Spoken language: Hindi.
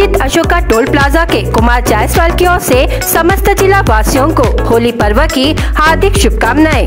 स्थित अशोका टोल प्लाजा के कुमार जायसवाल की ओर से समस्त जिला वासियों को होली पर्व की हार्दिक शुभकामनाएँ।